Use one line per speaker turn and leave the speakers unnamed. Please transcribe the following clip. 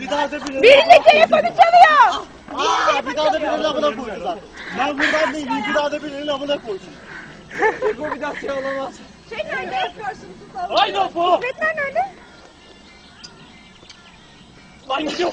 Bir daha da bir
Birinin telefonu çalıyor.
Aa, bir daha da birinin amına koydular. Ben buradan değil, bir daha da birinin amına koysun. Bu bir daha şey olamaz.
Şey nerede?
Haydi bu.
Öğretmen nerede?
Lan gidiyor.